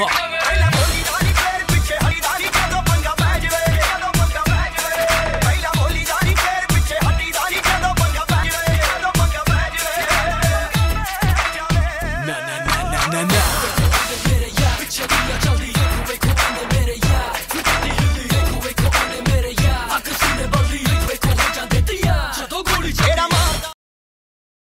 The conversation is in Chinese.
哇！